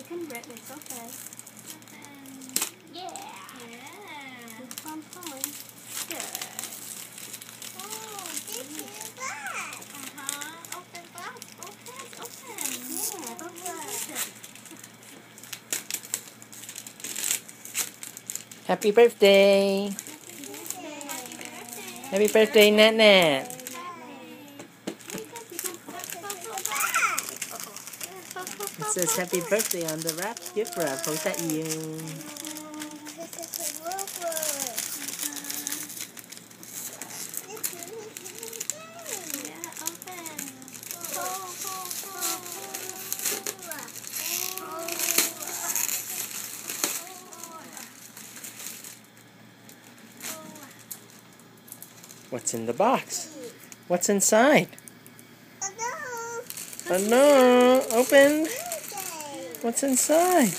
You can rip this off first. yeah. Yeah. Keep pulling. Good. Oh, this mm. is that. Uh-huh. Open box. Open. Open. Yeah, both open. Happy birthday! Happy birthday, Nat Nat. It says happy birthday on the wrap gift wrap. Hope that you. What's in the box? What's inside? Oh no! Open! What's inside?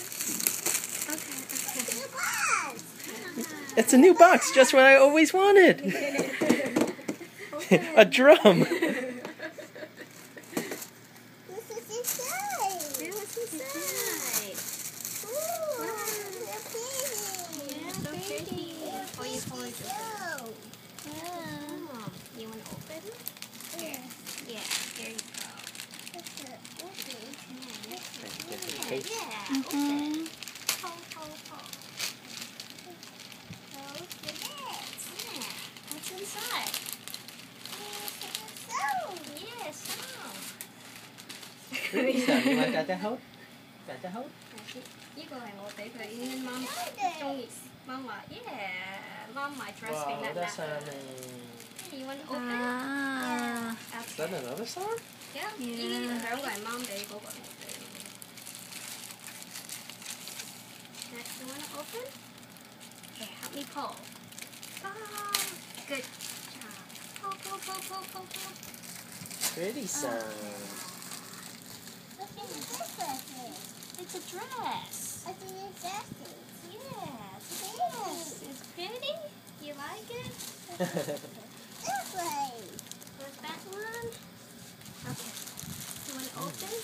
It's a new box, just what I always wanted. a drum. You want to open? Here. Yeah, there you go. Yeah, yeah, open. Pull, pull, pull. Yeah. What's inside? Yeah, so. Pretty son, you want that to hold? That to hold? 呢个系我俾佢，妈妈中意。妈话：Yeah，妈买 dress 俾 Wow, Nat that's Nat。 an You want to open? Ah. Is that another song? Yeah，呢啲两个系妈俾，嗰个系我俾。Next, you want to open? Okay, help me pull. Ah, good job. Pull, pull, pull, pull, pull, pull. Pretty son. Dress. Yeah, it's a dress. It's pretty. You like it? What's that one? Okay. You want to open?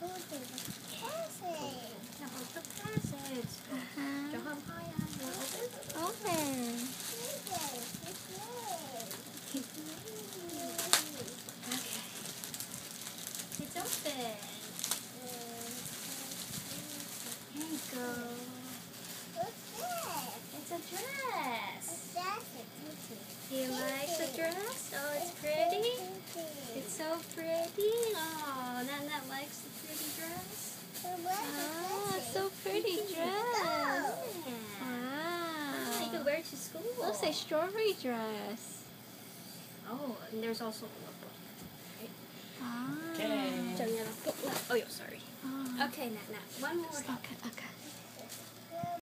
Hold the passage. Uh-huh. Go up higher. You want to open? Open. Okay. It's open. Here you go. It's a dress. Do you like the dress? Oh, it's pretty. It's so pretty. Oh, Nat Nat likes the pretty dress. Oh, it's so pretty dress. Yeah. Wow. You could wear it to school. Looks like strawberry dress. Oh, and there's also a notebook. Ah. Okay. Oh, yo, sorry. Oh. Okay, Nat Nat. One more. Okay, okay.